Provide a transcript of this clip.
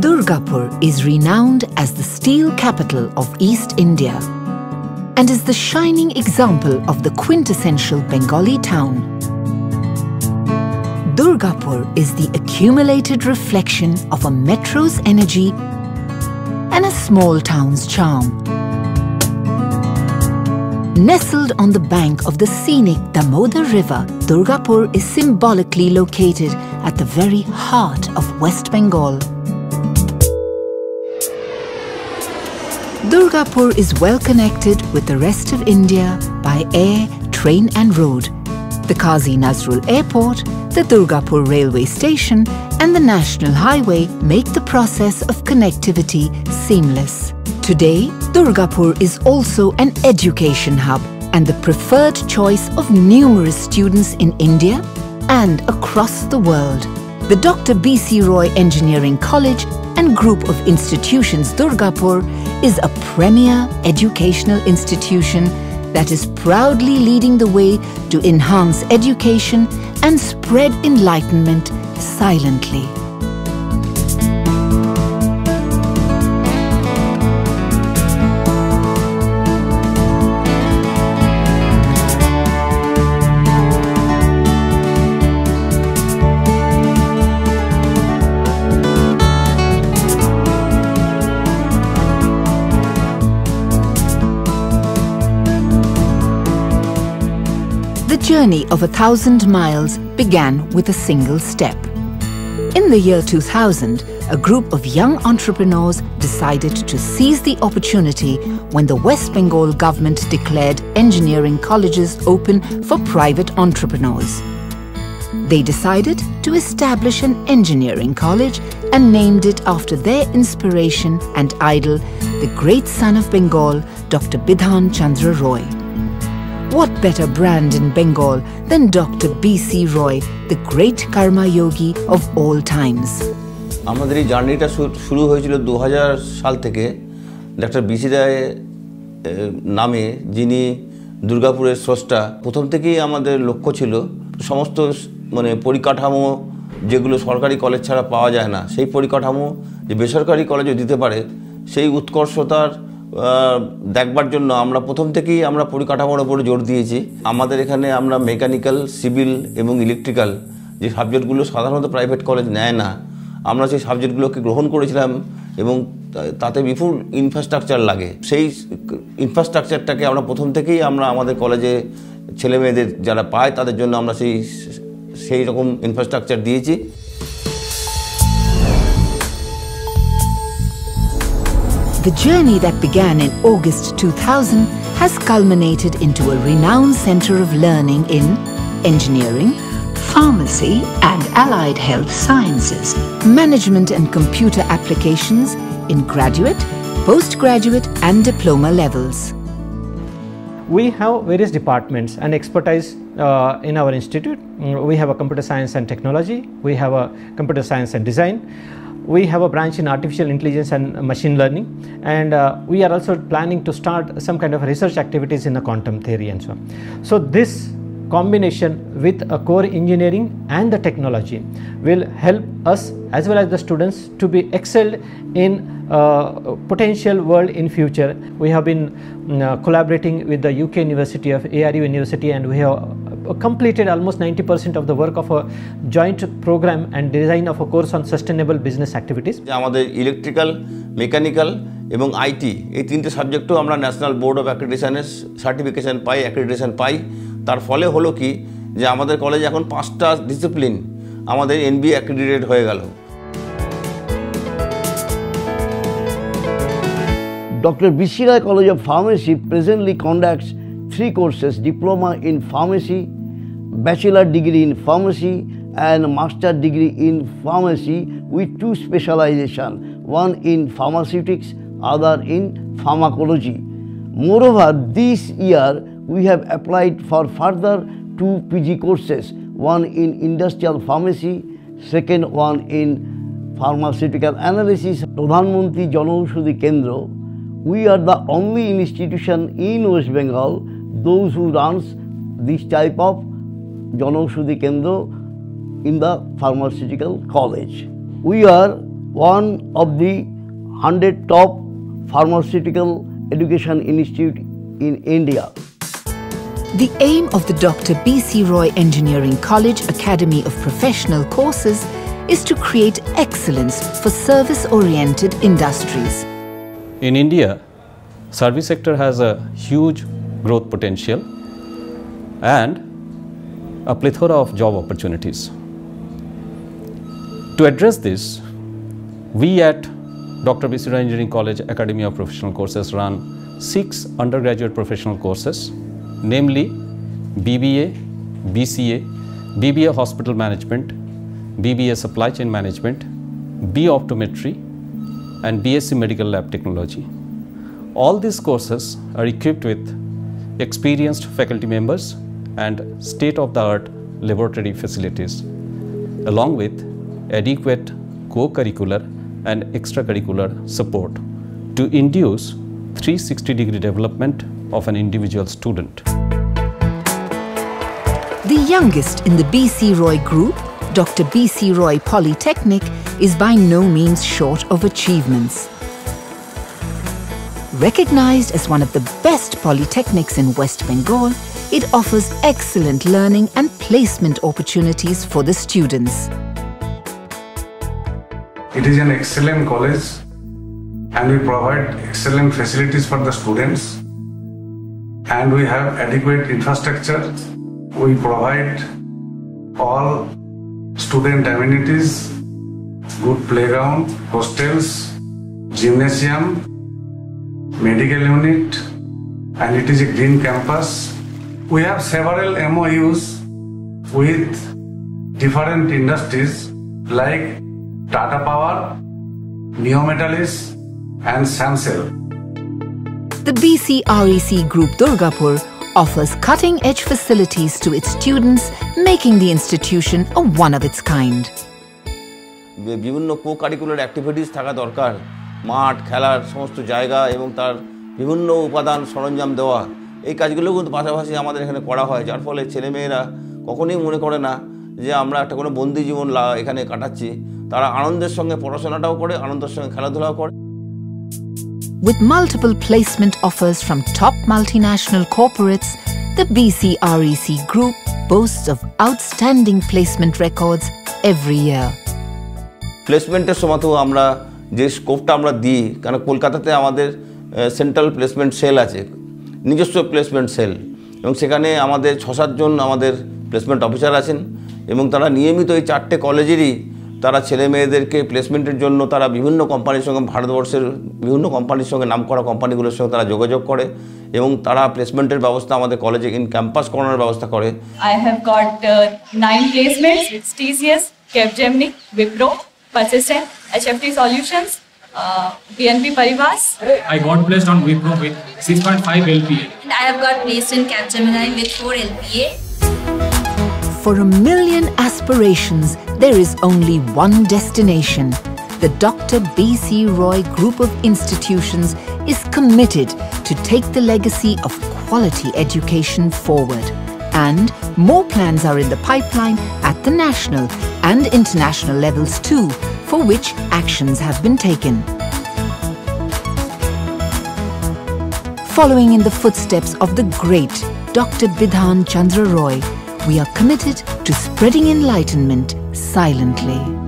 Durgapur is renowned as the steel capital of East India and is the shining example of the quintessential Bengali town. Durgapur is the accumulated reflection of a metro's energy and a small town's charm. Nestled on the bank of the scenic Damodar River, Durgapur is symbolically located at the very heart of West Bengal. Durgapur is well connected with the rest of India by air, train and road. The Kazi Nazrul Airport, the Durgapur railway station and the National Highway make the process of connectivity seamless. Today, Durgapur is also an education hub and the preferred choice of numerous students in India and across the world. The Dr. B.C. Roy Engineering College and group of institutions Durgapur is a premier educational institution that is proudly leading the way to enhance education and spread enlightenment silently. Journey of a thousand miles began with a single step. In the year 2000, a group of young entrepreneurs decided to seize the opportunity when the West Bengal government declared engineering colleges open for private entrepreneurs. They decided to establish an engineering college and named it after their inspiration and idol, the great son of Bengal, Dr. Bidhan Chandra Roy. What better brand in Bengal than Dr. B.C. Roy, the great karma yogi of all times? আমাদের এই জার্নিটা শুরু হয়েছিল দু হাজার সাল থেকে doctor BC রায় নামে যিনি দুর্গাপুরের স্রষ্টা প্রথম থেকেই আমাদের লক্ষ্য ছিল সমস্ত মানে পরিকাঠামো যেগুলো সরকারি কলেজ ছাড়া পাওয়া যায় না সেই পরিকাঠামো যে বেসরকারি কলেজও দিতে পারে সেই উৎকর্ষতার দেখবার জন্য আমরা প্রথম থেকেই আমরা পরিকাঠামোর ওপরে জোর দিয়েছি। আমাদের এখানে আমরা মেকানিক্যাল, সিভিল এবং ইলেকট্রিক্যাল যে সাবজেক্টগুলো সাধারণত প্রাইভেট কলেজ নেয় না, আমরা সেই সাবজেক্টগুলোকে গ্রহণ করেছিলাম এবং তাতে বিপুল ইনফ্রাস্ট্রাকচার লাগে। সেই ইনফ্রাস্ট্রাকচারটাকে আমরা প্রথম থেকেই আমরা আমাদের কলেজে ছেলে মেয়েদের যারা পায় তাদের জন্য আমরা সেই সেই রকম ইনফ্রাস্ট্রাকচার দিয়েছি। The journey that began in August 2000 has culminated into a renowned center of learning in engineering, pharmacy and allied health sciences, management and computer applications in graduate, postgraduate and diploma levels. We have various departments and expertise uh, in our institute. We have a computer science and technology, we have a computer science and design, we have a branch in artificial intelligence and machine learning and uh, we are also planning to start some kind of research activities in the quantum theory and so on. So this combination with a core engineering and the technology will help us as well as the students to be excelled in uh, potential world in future. We have been mm, uh, collaborating with the UK University of ARU University and we have completed almost 90% of the work of a joint program and design of a course on sustainable business activities. আমাদের electrical mechanical এবং IT এই তিনটে সাবজেক্টও আমরা national board of অ্যাক্রেডিটেশনের certification পাই accreditation পাই তার ফলে হলো কি যে আমাদের কলেজে এখন পাঁচটা ডিসিপ্লিন আমাদের এনবিএ অ্যাক্রেডিটেড হয়ে গেল Dr. B.C. College of Pharmacy presently conducts three courses, Diploma in Pharmacy, bachelor degree in pharmacy and master degree in pharmacy with two specialization, one in pharmaceutics, other in pharmacology. Moreover, this year we have applied for further two PG courses, one in industrial pharmacy, second one in pharmaceutical analysis, Pradhan Mantri Janaushadhi Kendra, we are the only institution in West Bengal those who runs this type of Janaushadhi Kendra in the pharmaceutical college. We are one of the 100 top pharmaceutical education institute in India. The aim of the Dr. B.C. Roy Engineering College Academy of Professional Courses is to create excellence for service-oriented industries. In India, service sector has a huge growth potential and a plethora of job opportunities. To address this, we at Dr. Roy Engineering College Academy of Professional Courses run six undergraduate professional courses namely BBA, BCA, BBA Hospital Management, BBA Supply Chain Management, B Optometry and BSc Medical Lab Technology. All these courses are equipped with experienced faculty members and state-of-the-art laboratory facilities along with adequate co-curricular and extracurricular support to induce 360 degree development of an individual student. The youngest in the BC Roy group, Dr. BC Roy Polytechnic, is by no means short of achievements. Recognized as one of the best polytechnics in West Bengal, it offers excellent learning and placement opportunities for the students. It is an excellent college and we provide excellent facilities for the students and we have adequate infrastructure. We provide all student amenities, good playground, hostels, gymnasium, medical unit, and it is a green campus. We have several MOUs with different industries like Tata Power, Neo Metaliks and Samsel. The BCREC Group Durgapur offers cutting-edge facilities to its students, making the institution a one of its kind. বিভিন্ন co curricular activities থাকা দরকার মাঠ খেলার সমস্ত জায়গা এবং তার বিভিন্ন উপাদান সরঞ্জাম দেওয়া এই কাজগুলো কিন্তু পাশাপাশি আমাদের এখানে করা হয় যার ফলে ছেলেমেয়েরা কখনোই মনে করে না যে আমরা একটা কোনো বন্দি জীবন এখানে কাটাচ্ছি। তারা আনন্দের সঙ্গে পড়াশোনাটাও করে আনন্দের সঙ্গে খেলাধুলাও করে। With multiple placement offers from top multinational corporates, the BCREC Group boasts of outstanding placement records every year. প্লেসমেন্টের সময়তেও আমরা যে স্কোপটা আমরা দিই কারণ কলকাতাতে আমাদের সেন্ট্রাল প্লেসমেন্ট সেল আছে। নিজস্ব প্লেসমেন্ট সেল এবং সেখানে আমাদের ছ সাতজন আমাদের প্লেসমেন্ট অফিসার আছেন এবং তারা নিয়মিত এই চারটে কলেজেরই তারা ছেলে মেয়েদেরকে প্লেসমেন্টের জন্য তারা বিভিন্ন কোম্পানির সঙ্গে ভারতবর্ষের বিভিন্ন কোম্পানির সঙ্গে নাম করা কোম্পানিগুলোর সঙ্গে তারা যোগাযোগ করে এবং তারা প্লেসমেন্টের ব্যবস্থা আমাদের কলেজে ইন ক্যাম্পাস করানোর ব্যবস্থা করে। I have got nine placements TCS Capgemini Wipro Persistent, HFT Solutions, uh, BNP Paribas. I got placed on Wipro with 6.5 LPA. And I have got placed in Capgemini with 4 LPA. For a million aspirations, there is only one destination. The Dr. B.C. Roy Group of Institutions is committed to take the legacy of quality education forward. And more plans are in the pipeline at the national and international levels too, for which actions have been taken. Following in the footsteps of the great Dr. Bidhan Chandra Roy, we are committed to spreading enlightenment silently.